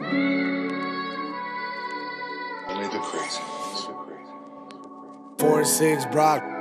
Only the crazy. Four and six, Brock.